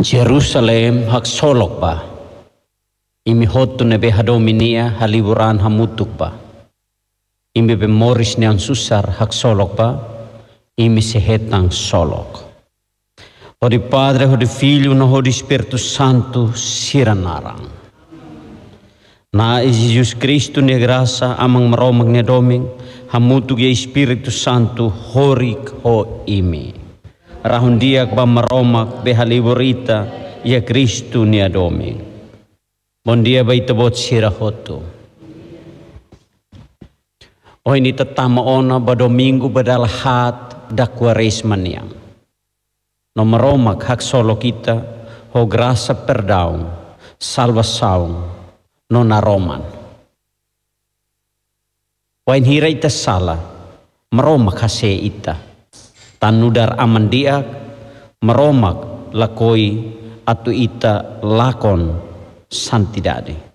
Jerusalem hak solok ba. Imi hotu nebe hadominia haliburan hamutuk ba. Imi be moris niang susar hak solok ba. Imi sehetang solok. Odi Padre, odi Filho, no odi Espírito Santo, siranarang. Na Jesus Cristo ne graça amang maromag ne doming, hamutug e Espírito Santo, horik ho imi. Rahun diak ba maromak behaliborita, ia Cristo ne doming. Bon dia ba itabot sirahoto. O ini tetama ona ba domingo ba dalhat da quaresma niang no maromak hak solo kita ho grasa perdaun salvação no naroman wain hirai ta sala maromak hase ita tanudar aman diak maromak lakoi atu ita lakon santidade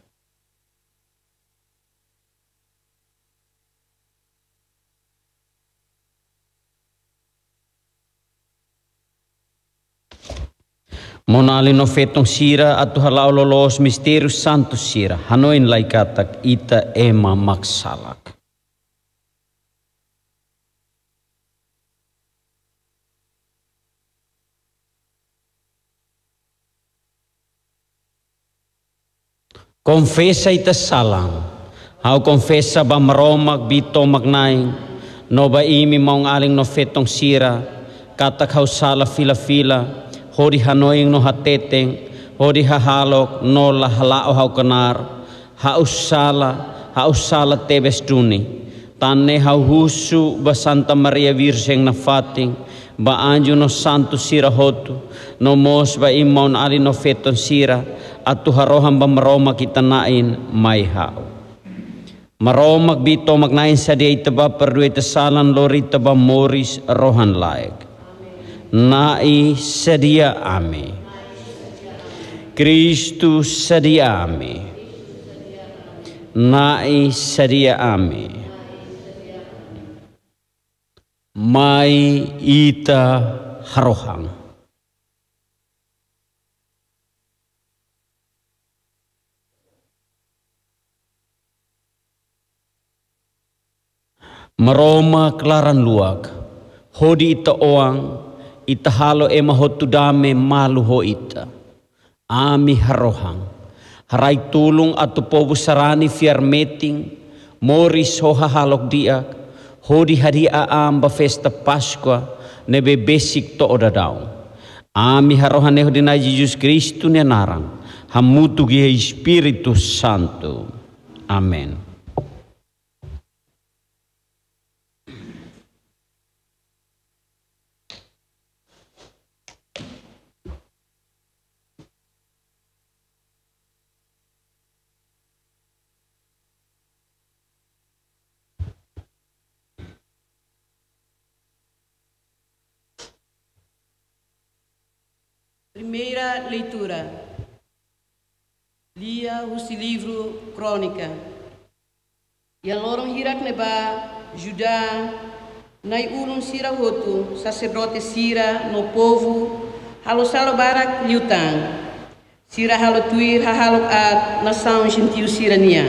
Monali no fetong sira atu halau lolos misterius santos sira hanoin katak ita ema maksalak. Confessa ita salang. Hau confessa ba maromak bito magnaing. No ba imi maung aling no fetong sira. Katak hau sala fila-fila. Hori hanoing no hateteng, hori hahalok no la halao hau kanar, hausala, hausala tebes duni, tanne hau husu ba Santa Maria Virgem na fating, ba anjo no santo sira hotu, no mos ba imon ali no feton sira, atu harohan ba maroma kita nain mai hau. Maromak bito magnain sa di itaba perdu salan lori taba moris rohan laik nai sedia ame. Kristus sedia ame. Nai sedia ame. Mai ita harohang. Meroma kelaran luak, hodi ita oang, ita halo e mahotu dame malu ho ita. Ami harohang. Harai tulung atu pobu sarani fiar meting. Moris ho hahalok diak. Hodi hari aam ba festa Pasqua nebe besik to odadaw. Ami harohan neho dinai Jesus Kristu ne narang. Hamutu gi Espiritu Santo. Amen. Primeira leitura. Lia o livro Crônica. E a loron hirak neba Judá, nai ulun sira hotu, sacerdote sira no povo, halo salo barak liutang. Sira halo tuir halo at nação gentil sira nia.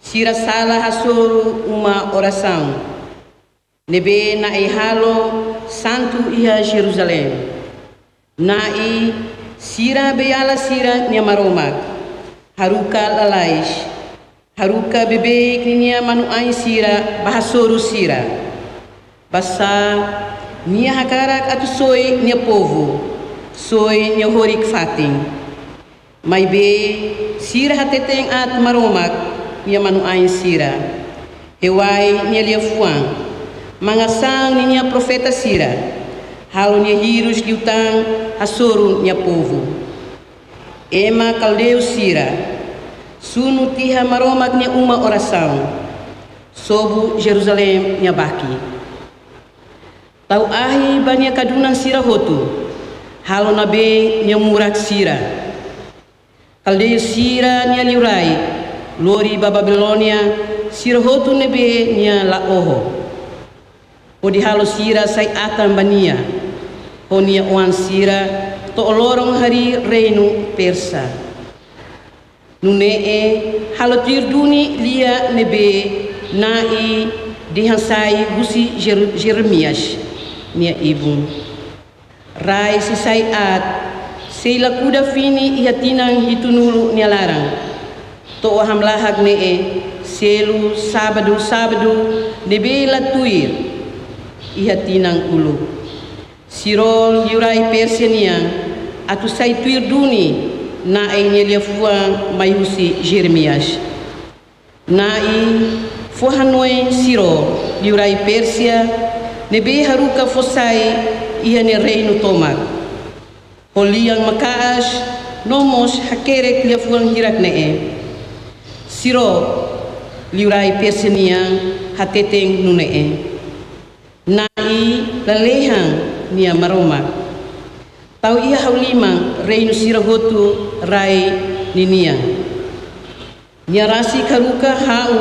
Sira sala hasoro uma oração. Nebe na halo santo ia Jerusalém. Nai sira beyala sira nia maromak. Haruka lalais. Haruka bebe nia manu ai sira bahasoru sira. Basa nia hakarak atu soi nia povo. Soi nia horik fating. Mai be sira hateteng at maromak nia manu ai sira. Hewai nia lia fuang. Mangasang nia profeta sira halo nia hirus hasoro nia povo. Ema kaldeu sira, sunu tiha maromak nia uma oração, sobu Jerusalém nia baki. Tau ahi banya kadunan sira hotu, halo nabe nia murak sira. Kaldeu sira nia liurai, lori Babilonia, sira hotu nebe nia la oho. Odi halo sira sai atan bania, honia oan sira to olorong hari reino persa. Nune e halotir duni lia nebe nai dihansai gusi Jeremias nia ibu rai sisai at seila kuda fini ia tinang hitunulu nia larang. To ham lahag ne e selu sabadu sabadu nebe latuir ia tinang ulu sirol yurai perseniang atu sai tuir duni na ai nelia fuang mai husi Jeremias. Na i fuhanoi siro liurai Persia ne be haruka fosai ia ne reino tomak. Holiang makaas nomos hakerek lia fuang hirak ne e siro liurai perseniang hateteng nune e na i lalehang nia maromak Tau ia haulimang reino siragotu rai ninia. Nia rasi karuka hau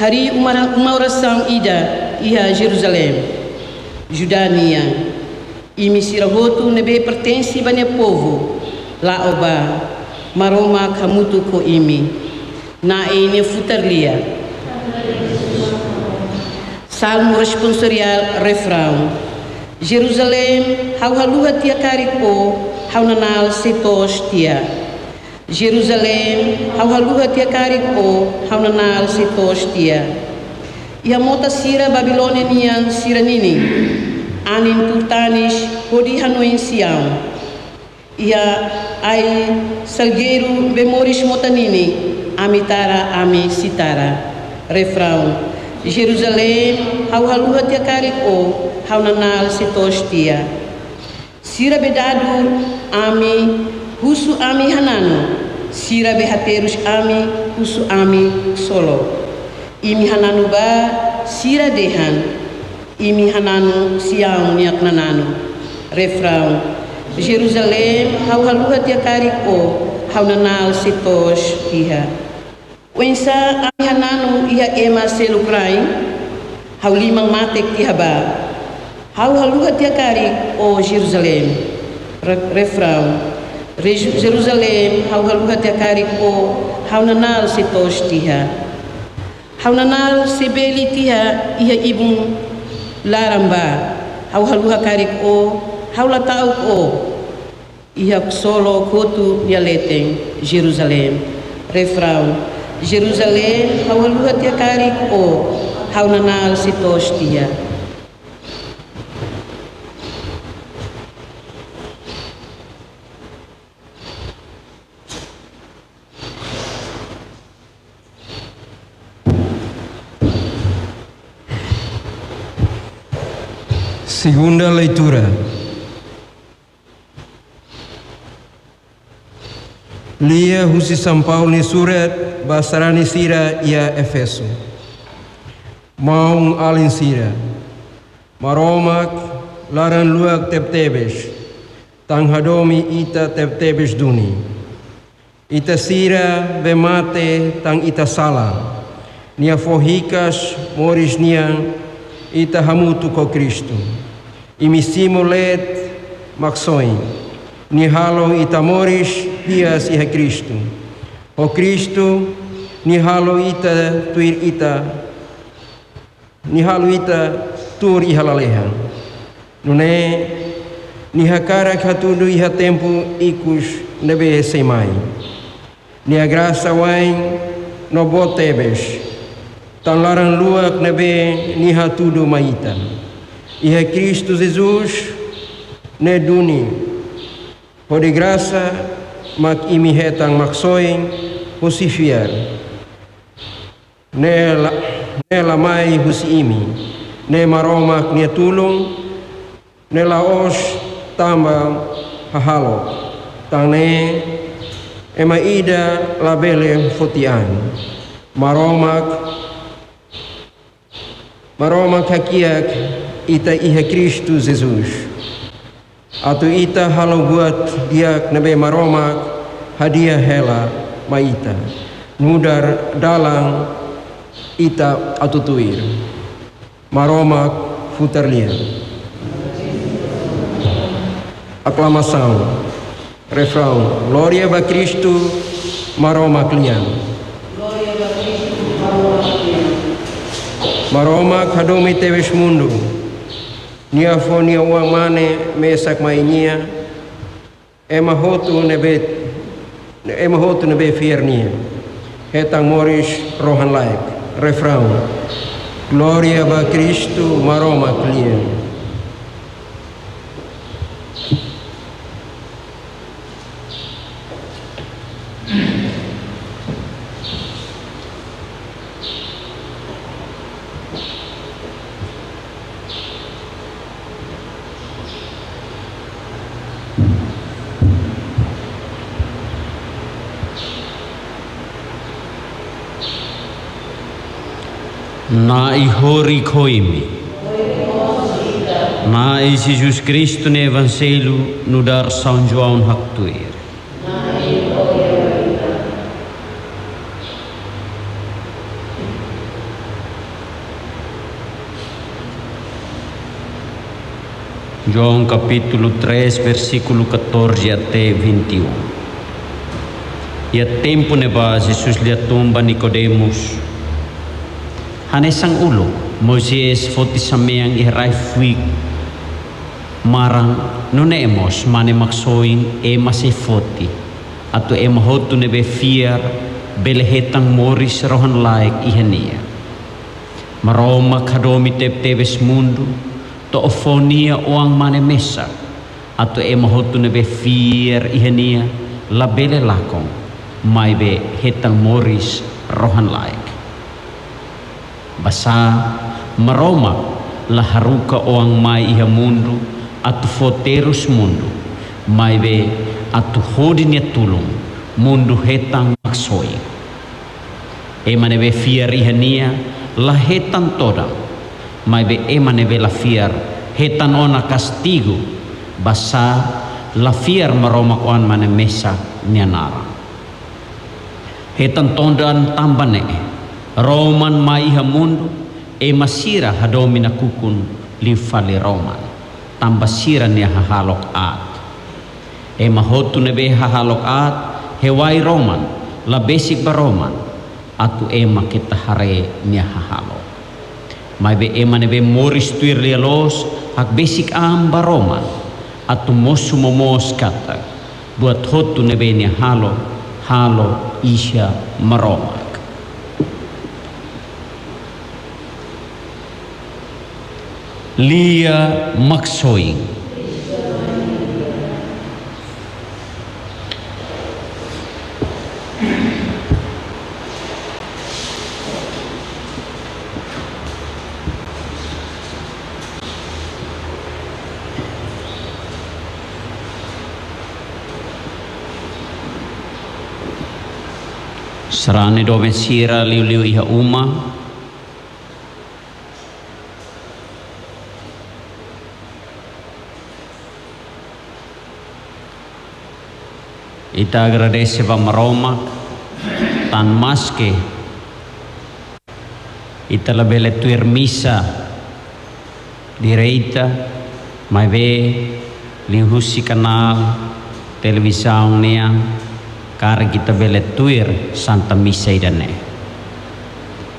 hari umara umaura sang ida ia Jerusalém. Judania. Imi siragotu nebe pertensi banyak povo. La oba maroma kamutu ko imi. Na ini futarlia. Salmo responsorial refrão. Jerusalém, hau halua tia kariko, hau nanal setos tia. Jerusalém, hau halua tia kariko, hau nanal setos tia. Ia mota sira Babilônia sira nini, anin turtanis hodi hanoin siang. Ia ai salgueiro bemoris mota nini, amitara ami sitara. Refrão. Jerusalém, hau halua tia kariko, hau nanal se tostia. Sira bedadu ami husu ami hanano. Sira behaterus ami husu ami solo. Imi hananu ba sira dehan. Imi hananu siang niak nanano. Refrão. Jerusalém, hau haluha tia kariko, hau nanal se tos iha. Wensa ang hanano iya ema selukrai, hau limang matek ti haba. Hau haluha tia kari o Jerusalem. Refrão. Jerusalem, hau haluha tia kari o hau nanal se tos tiha. Hau nanal se beli tiha iya ibung laramba. Hau haluha kari o hau latau o iya solo kotu leteng Jerusalem. Refrão. Jerusalém, hau halua tia karik o, hau nanal si tia. Segunda leitura. Lia husi São Paulo ni surat basarani sira ia Efeso. Maung alin sira. Maromak laran luak tebtebes. Tang hadomi ita tebtebes duni. Ita sira bemate tang ita sala. Nia fohikas moris niang ita hamutu ko Kristo. Imi simulet maksoin. Ni halo ita moris hias iha Kristo. O Kristo, ni halo ita tuir ita, ni halo ita tur iha lalehan. Nune, ni katudu iha tempo ikus nebe semai. Ni a graça wain no botebes. Tan larang luak nebe ni hatudu maita. Iha Cristo Jesus ne duni. Por de graça mak imi hetang maksoing husifiar nela nela mai husi imi. Ne maromak nia tulung nela os tamba hahalo. Tane ema ida labele fotian maromak maromak hakiak ita iha Kristus Jesus Atu ita halau buat dia nabe maroma hadiah hela maita. Mudar dalang ita atu tuir. Maroma futarlia. Aklamação. Refrão. Glória a Cristo, maroma klian. Maroma kadomi teves mundo. Nia fonia uang mane mesak mainia. Ema hotu nebe ema hotu nebe fiernia. Hetang moris rohan laik. Refrão. Glória a Cristo, maroma klian. Na i hori koimi. Na i Jesus Cristo no Evangelho no dar São João Haktuir. João capítulo 3, versículo 14 até 21. E a tempo neba Jesus lhe tumba Nicodemos hanesang ulo Moses foti sameang irai fuik marang nune emos mane maksoing e masih foti. Atau e mahotu nebe fiar belehetang moris rohan laik ihania maroma kadomi tebes mundu to ofonia oang mane mesa. Atau e mahotu nebe fiar ihania la bele lakong mai be hetang moris rohan laik basa maroma la haruka oang mai iha mundu atu foterus mundu. Mai be atu hodinya tulung mundu hetang maksoi. Emane be fiar iha nia la hetan toda. Mai be emane be la fiar hetan ona castigo basa la fiar maroma oan mane mesa nianara hetan tondan tambane Roman maiha mundu e masira hadomina kukun fali Roman. Tamba sira ni hahalok at e mahotu nebe hahalok at hewai Roman la basic ba Roman. Atu ema kita hare ni hahalok mai be ema nebe moris tuir los hak basic am ba Roman. Atu mosu momos kata buat hotu nebe ni halo halo isya maroma Lia Maksoing. Serane do sira liu-liu iha uma Ita agradece vam Roma tan maske ita la belle tuir missa direita mai ve li husi kanal televisão nia kar kita belle tuir santa missa idane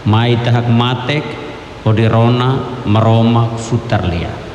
mai tahak matek odirona maroma futarlia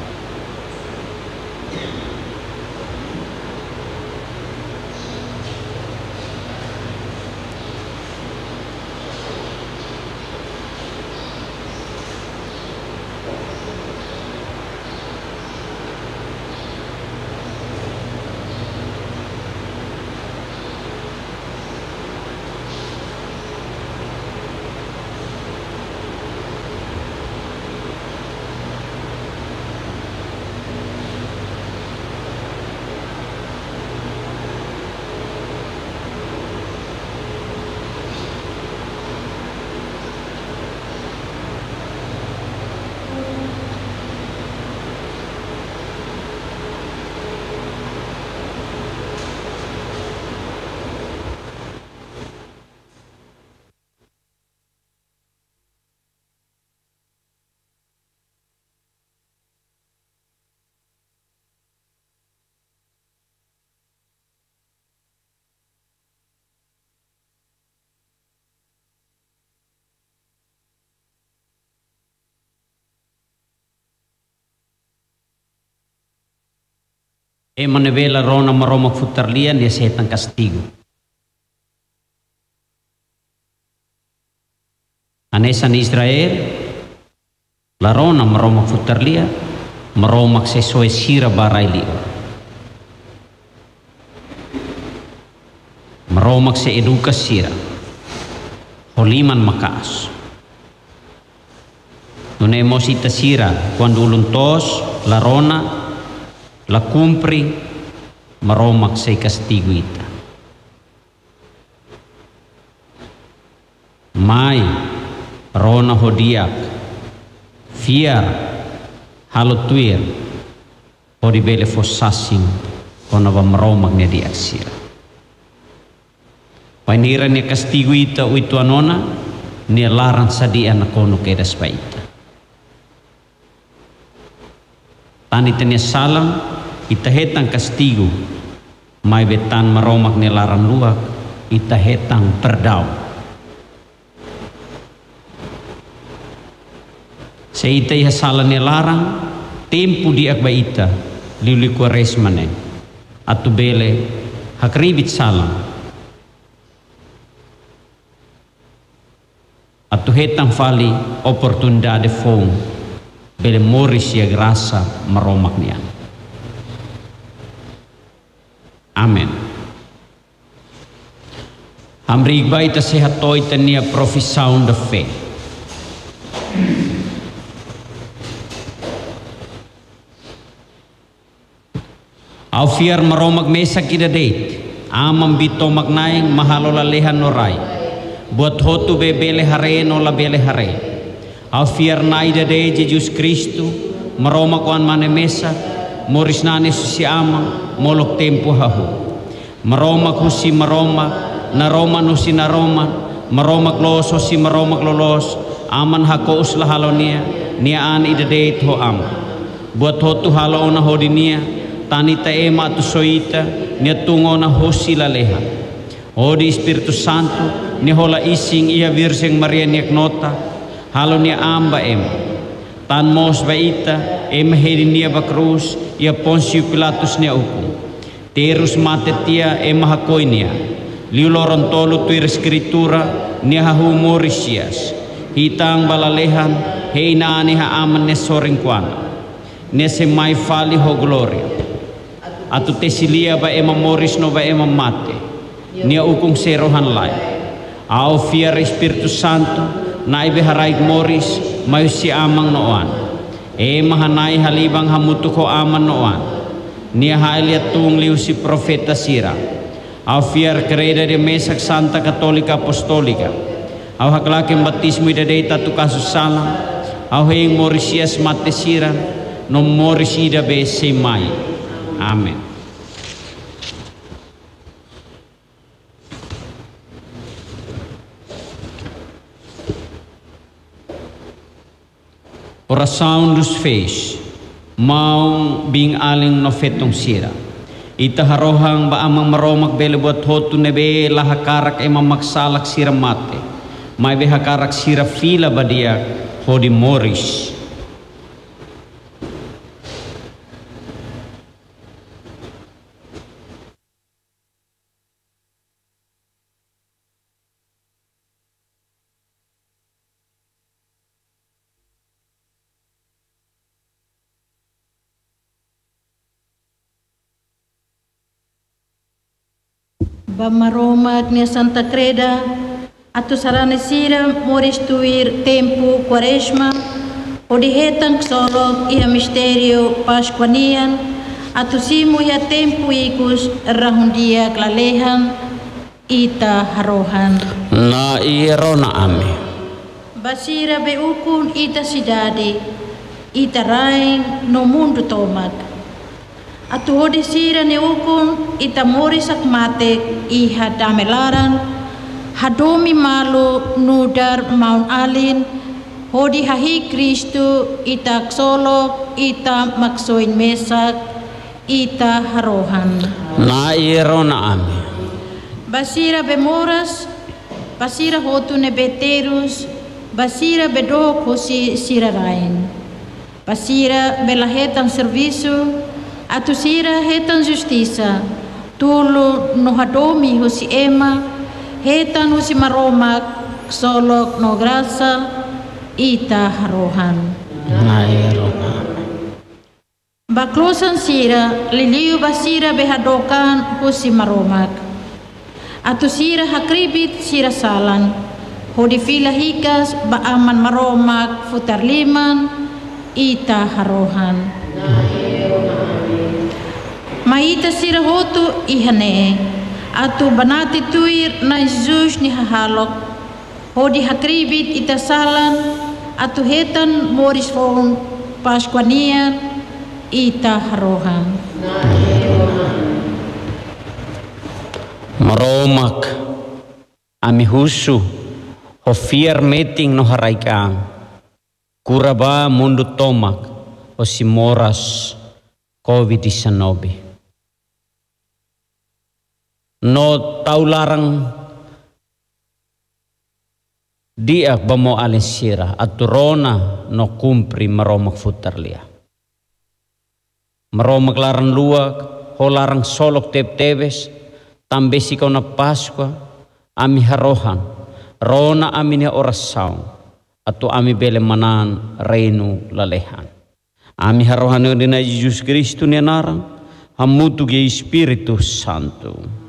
E manevela rona maromak futarlia dia setan castigo. Anesan Israel, la rona maromak futarlia, maromak sesuai sira barai liwa. Maromak se eduka sira. Holiman makas. Non è mosita sira quando uluntos la rona la cumpri maromak sei castigo ita. Mai rona hodiak fiar halo tuir hodi bele fossasing kona va maromak ne diak sira. Painira ne castigo ita uitu anona ne larang sadia na kono kedas baita. Tani tenia salam ita hetang castigo mai betan maromak ne larang luak ita hetang perdau. Se ita iha salah ne larang tempo diak ita liuli resmane atu bele hakribit salam Atu hetang fali oportunidade fong bele moris ya grasa maromak niya. Amen. Amri igbay ta sehat toy ta niya profesaun de fe. Au fiar maromak mesa kita date. Amam bito magnaing mahalo lalehan noray. Buat hotu be bele hare no la bele hare. Au naida de Jesus Kristu maromak wan mane mesa moris nane susi ama molok tempo hahu. Maromak husi maromak na Roma nusi na Roma maromak los husi maromak lolos aman hako uslah halonia nia an ida de ho am. Buat hotu halo ona hodinia tani ta ema tu soita nia tungo na hosi la leha. Odi Espiritu Santo ni hola ising ia Virgin Maria niak nota halo nia amba ema. Tan mos baita ema heri nia ba cruz ia Poncio Pilatus nia hukum. Terus mate tia ema hakoinia. Liuloron tolu tuir escritura nia hahu morisias. Hitang balalehan heina ani ha aman ne soring kuana. Nese mai fali ho gloria atu tesilia ba ema moris no ba ema mate nia ukung serohan lai au fiar espiritu santo nai be harai moris mai si amang noan ema hanai halibang hamutu ko aman noan nia hailia tung liu si profeta sira. Au fiar de mesak santa katolika apostolika. Au haklake batismo ida deita tu kasus salam. Au heing morisias mate sira. No moris ida be semai. Amen. Oração dos fez, mau bing aling no fetong sira. Ita ba amang maromak bele buat hotu nebe lahakarak ema maksalak sira mate. Mai be sira fila badia hodi moris. Bamaromak ni Santa Creda, atu sarane sira moris tuir tempo quaresma, o di hetang solo ia misterio pasquanian, atu simu ia tempo ikus rahundia klalehan, ita harohan. Na irona ame. Basira be ukun ita sidadi, ita rain no mundo tomak. Atu hodi sira ni ukun ita morisak mate iha damelaran hadomi malu nudar maun alin hodi hahi Kristu ita solo ita maksoin mesak ita harohan. Na irona ame. Basira bemoras, basira hotu ne beterus, basira bedo kosi sira rain. Basira belahetan servisu, Atu sira hetan justiça, tulo no hadomi husi ema, hetan husi maromak, solok no graça, ita harohan. Nairohan. Baklosan sira, liliu basira behadokan husi maromak. Atu sira hakribit sira salan, hodi fila hikas baaman maromak futar liman, ita harohan. Maita sira hotu ihane, atu banati tuir na Jesus ni hahalok, hodi hakribit ita salan, atu hetan moris fong paskuanian, ita harohan. Maromak. Ami husu. Hofiar meting no haraikang. Kuraba mundu tomak. O si moras COVID-19. No taularang diak bamo alin sira at turona no kumpri maromak futarlia. Maromak larang luak, ho larang solok tep-tebes, tambesi kau na Paskwa, ami harohan, rona ami ni orasaw, atau ami bele manan reinu lalehan. Ami harohan ni na Jesus Kristo ni narang, hamutu ge Espiritu Santo.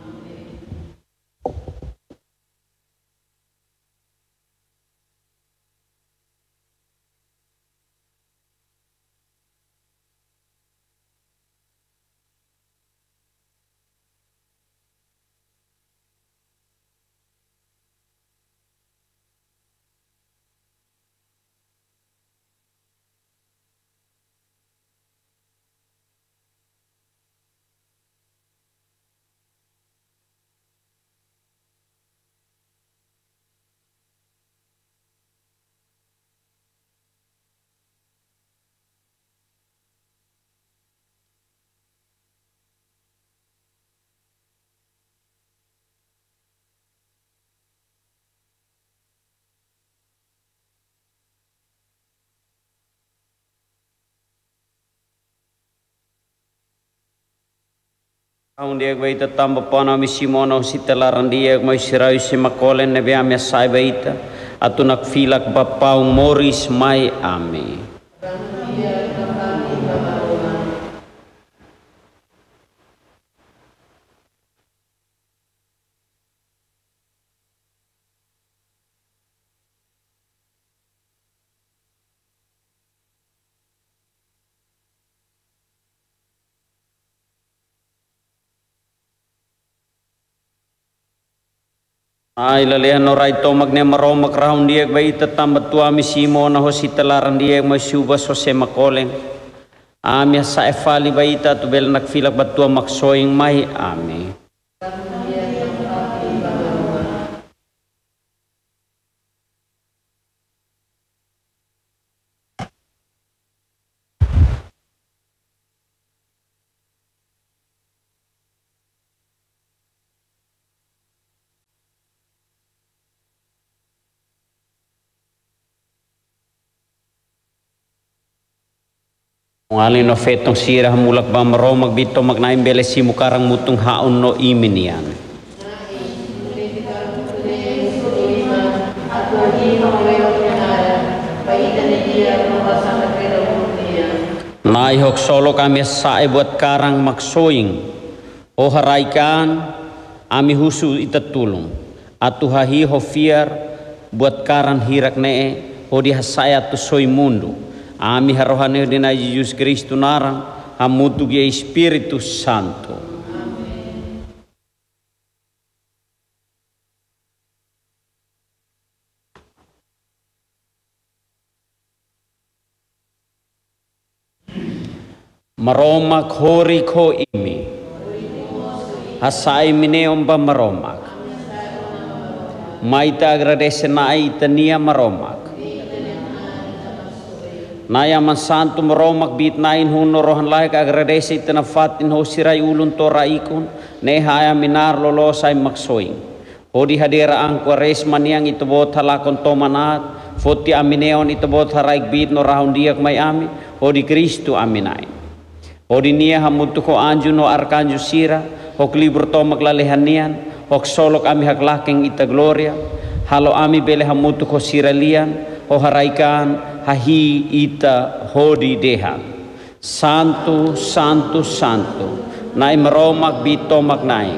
Ang diag baita tamba pana mi simono sitelaran diag mai sirai si makolen ne bia mi sai baita atunak filak bapaung moris mai ame. Ay lalihan no rai tomak ne maromak raun diag baita tamba tua mi simono ho sitelaran diag mai subas ho se makoleng. Ami sa efali baita tu bel nak filak batua maksoing mai ami. Ngali no fetong sira mulak ba maromak bito magnaim bele si mukarang mutung haon no imin yan. Naihok solo kami sae buat karang maksoing. O haraikan ami husu itatulong. Atu hahi hofiar buat karan hirak nee o dihasaya tu soy mundo. Ami harohane dina Jesus Kristo narang hamutu ge Espiritu Santo. Maromak hori ko imi. Hasai mineom ba maromak. Maita agradece na ay tania maromak. Naya man santo maromak bit nain huno rohan lahi ka agradece fatin ho siray ulun tora ikon. Ne haya minar lolo say maksoing. Hodi hadira ang kwares maniang itubot halakon tomanat. Foti amineon itubot haraik bit no rahon diak may ami. Hodi Kristo aminain. Hodinia hamutu ko anju no arkanju sira, hok libur to maglalehanian, hok solok ami hak laking ita gloria, halo ami bele hamutu ko sira lian, ho haraikan hahi ita hodi dehan. Santo, santo, santo, nai meromak bito maknai,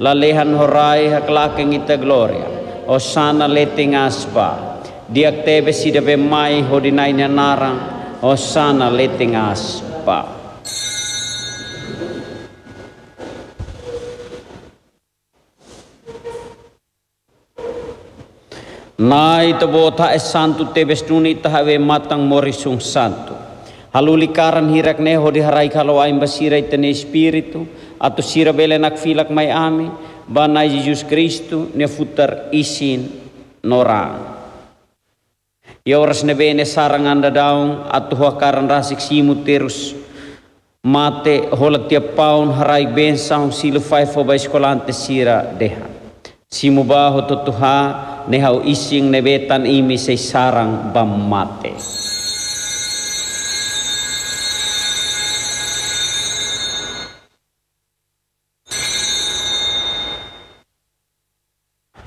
lalehan horai hak laking ita gloria, o sana leting aspa, diak tebe sida be mai hodinai narang, o sana leting aspa. Nai tabota es santu tebes nuni tahawe matang morisung santu. Haluli karan hirak neho di harai kalau aim basira itene espiritu atau sira bele nak filak mai ami bana Jesus Kristu ne futar isin nora. Ya oras ne bene sarang anda daung atau karan rasik simu terus mate hola tiap paun harai bensang silu fai fo ba eskolante sira deha. Simu baho tutuha nehau ising nebetan imi say sarang bamate.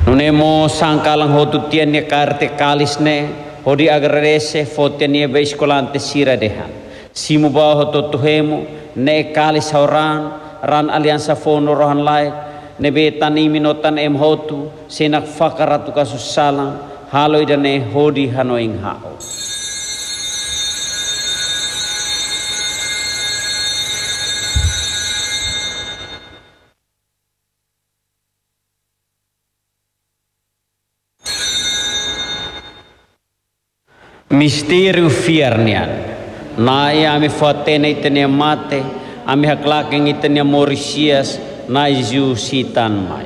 Nunemo sangkalang hotu tian ni karte kalis ne hodi agrarese fotian ni be iskolante sira dehan. Simu ba hotu tuhemu ne kalis hauran ran aliansa fono rohan laik nebe tani minotan em hotu senak fakaratu kasus salam halo idane hodi hanoing hao. Mistério fiernian. Nai ame fatene itene mate, ame haklaking itene Mauritius, na izu sitan mai.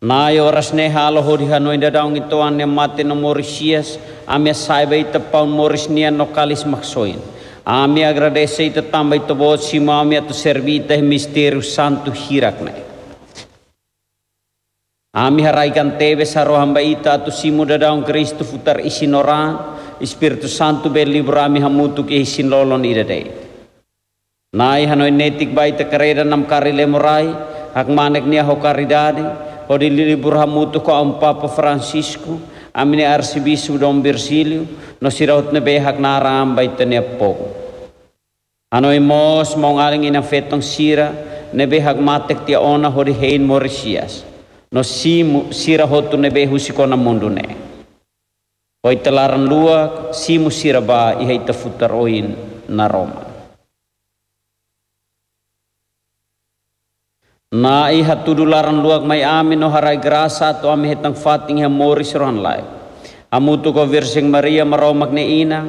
Na oras ne halo hodi hanoi da daung ito ane mate no Mauritius, ame saiba ita paun Moris nian no kalis maksoin. Ame agradece ita tamba ito bot sima ame atu servita mistério santo hirak nai. Ami haraikan tebe saro hamba ita atu simu da daung Kristu futar isinoran, Espiritu Santo be libro ami hamutu ke isin lolon ida dei. Nai hanoi netik bai te nam kari lemorai, hak manek nia ho karidade, ho di libur hamutu ko am Papa Francisco, amine arsibisu dom Virgilio, no siraut ne be hak naram bai te ne pogo. Hanoi mos mong aling ina fetong sira, ne be hak matek tia ona ho di hein Mauritius. No simu sira hotu ne be husikona mundu ne. Hoi telaran luak, simu siraba ihai na Roma. Na iha tudularan luak may amin o haray grasa to ami hetang fating ha moris rohan lai. Amutu ko Virsing Maria maromak ni ina,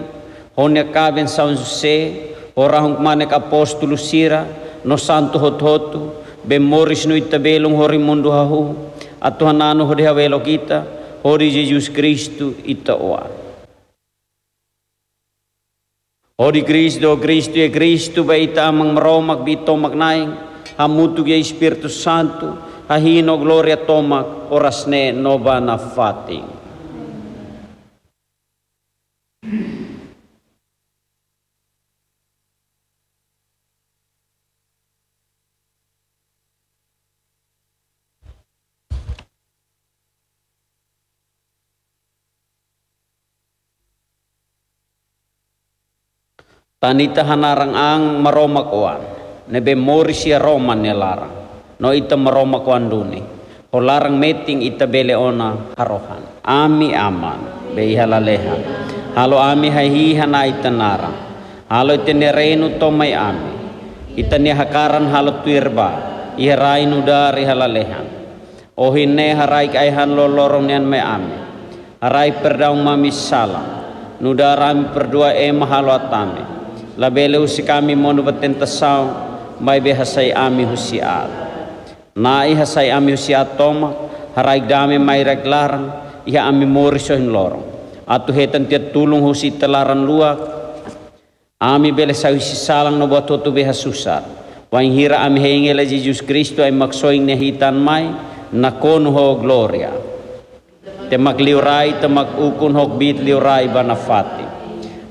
honya kaben San Jose, orahong manek apostolo sira, no santo hot-hotu, be moris no itabelong hori mundo hahu, at tuhanano hodi hawelo kita, hori Jesus Kristu ita oa. Hori Kristo, Kristo e Kristo ba ita amang maromak bito magnaing, hamutu ya Espiritu Santo, hahino gloria tomak, oras ne nova na fating. Tanita hanarang ang maromak oan. Nebe morisia roman ne larang. No ita maromak oan duni. O larang meting ita bele ona harohan. Ami aman. Be halaleha. Halo ami hahiha na ita narang. Halo ita nerenu to may ami. Ita ni hakaran halo tuirba. Iharay dari halalehan. O hinne haray kaihan lolorong nian may ami. Haray perdaung mami salam. Nudarami perdua e mahalo atame labele usi kami monu baten tasau mai be hasai ami husiat nai hasai ami husiat toma harai dame mai reglaran iha ami moriso hin lorong. Atu hetan tiat tulung husi telaran luak. Ami bele sawisi salang no buat tu be hasusar wain hira ami hengela Jesus Kristo ay maksoing ne hitan mai na konu ho gloria. Te magliurai te ukun hok bit liurai banafati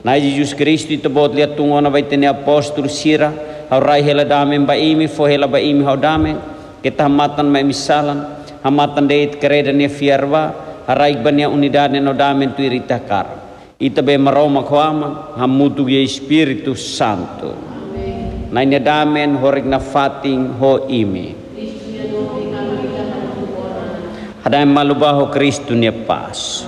na Jesus Kristo ito bot liat tungo na baitene apostol sira haurai hela damen ba imi fo hela ba imi hau damen kita hamatan mai misalan hamatan deit kereda ne fiarwa harai bania unidade no damen tu irita kar. Ita be maroma kwama hamutu ye espiritu santo. Na ina damen horig na fating ho imi. Hadai malubaho Kristo niya pas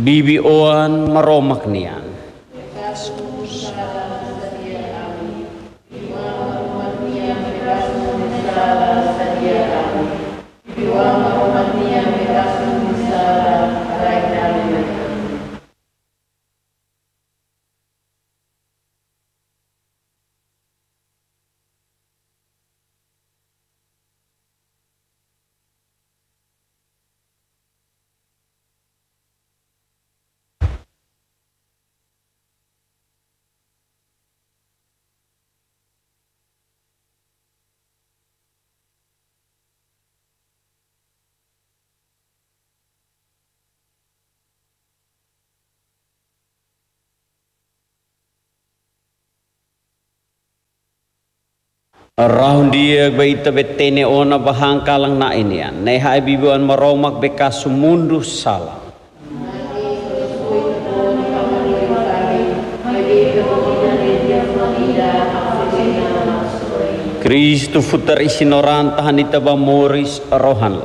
bibioan maromak niyan. Rahun dia baita betene ona bahang kalang na inian. Nei hai bibuan maromak bekas sumundu salam. Kristu futar isinoran tahan itaba moris rohan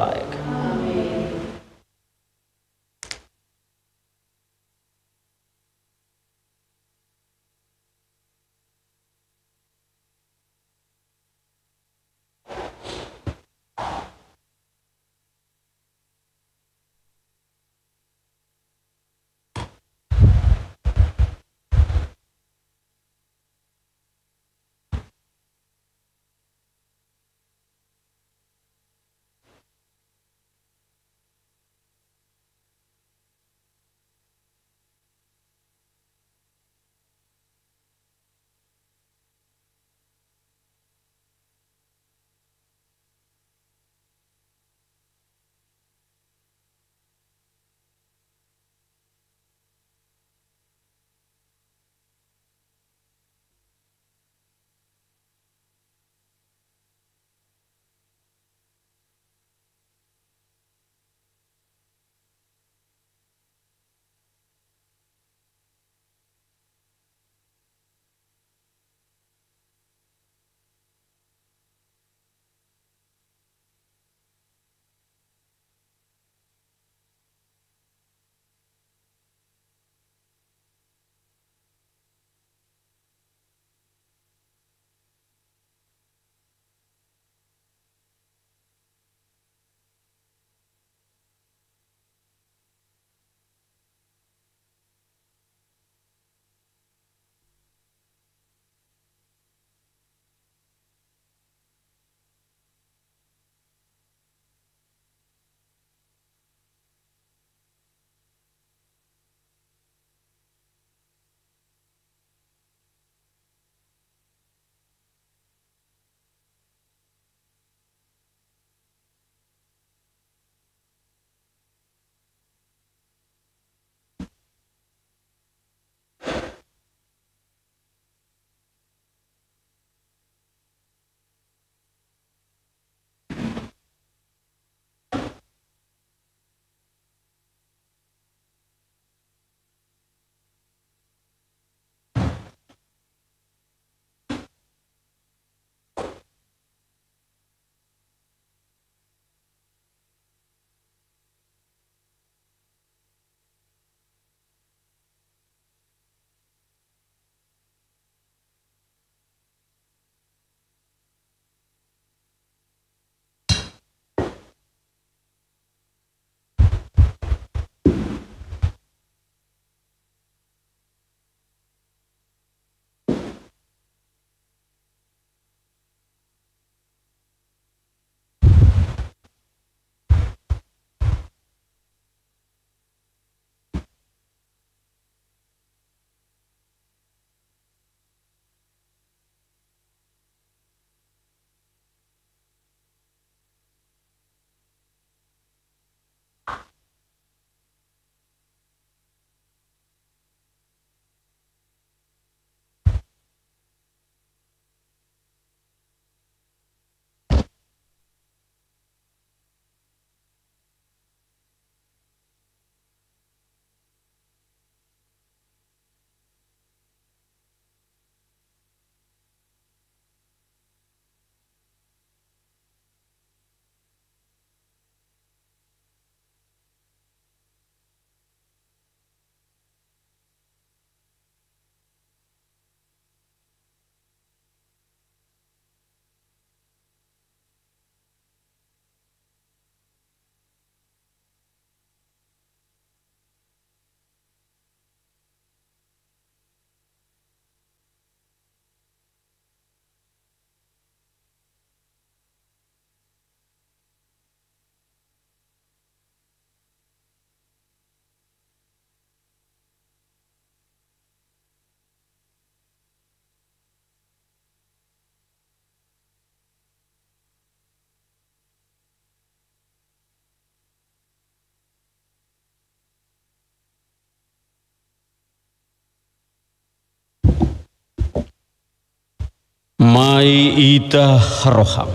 ita roham.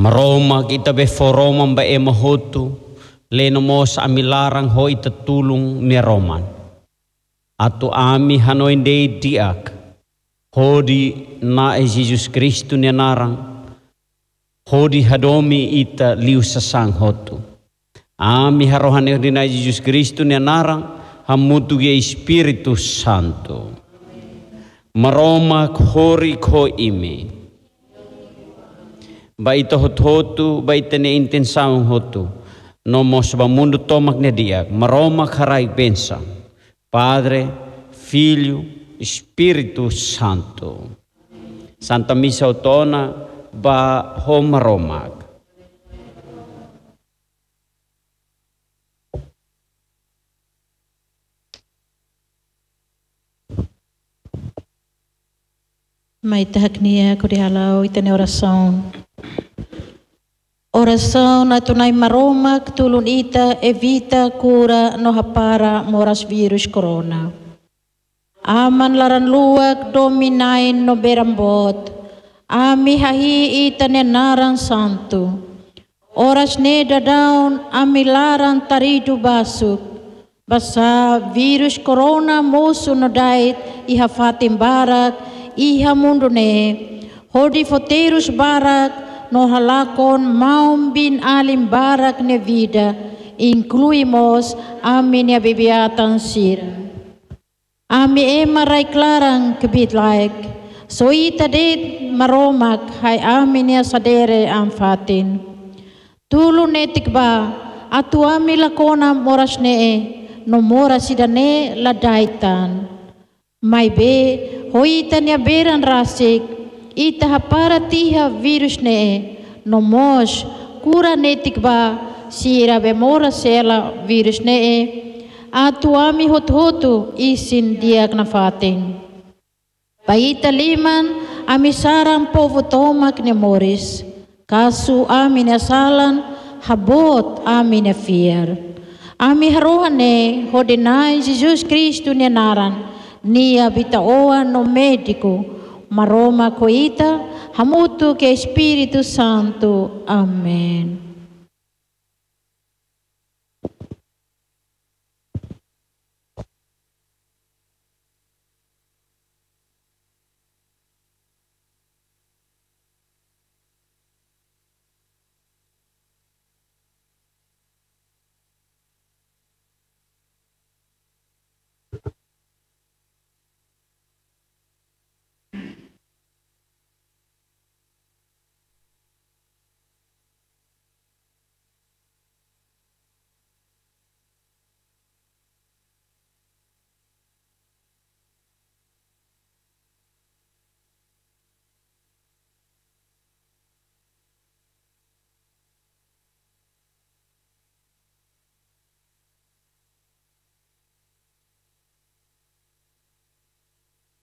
Maroma kita be foroma ba e mahotu leno mo sa amilarang ho ita tulong ni Roman. Ato ami hanoi dei diak hodi na e Jesus Kristo ni narang hodi hadomi ita liu sasang hotu. Ami harohan ni Jesus Kristo ni narang hamutu ge Espiritu Santo. Maroma hori ko imi. ba ito hotu ba ito ni intensang hotu. No mos ba mundo tomak ne dia maroma karai pensa. Padre Filho Espírito Santo. Santa Missa Otona ba homaromag Mai tahak nia ko dihalau itane oração. Oração na tunai maroma tulun ita evita cura no hapara moras virus corona. Aman laran luak dominain no berambot. Ami hahi ita naran santo. Oras ne dadaun ami laran taridu basuk. Basa virus corona mosu no dait iha fatim barak iha mundo ne. Hodi foterus barak no halakon maum bin alim barak ne vida, incluímos a minha bebiatan sir. Ami ema rai klarang kebit laik, so ita dit maromak hai aminia sadere am fatin. Tulu netik ba, atu ami lakona moras ne e, no moras idane la daitan. Mai be, hoita nia beran rasik, ita hapara tiha virus ne no mos kura netik ba sira bemora sela virus ne. Atu ami hot hotu isin diak na fatin paita liman ami sarang povo tomak ne moris. Kasu ami ne salan habot ami ne fier. Ami harohane hodinai Jesus Kristu ne naran nia bitaoa no médico maroma coita, hamutu que Espírito Santo. Amém.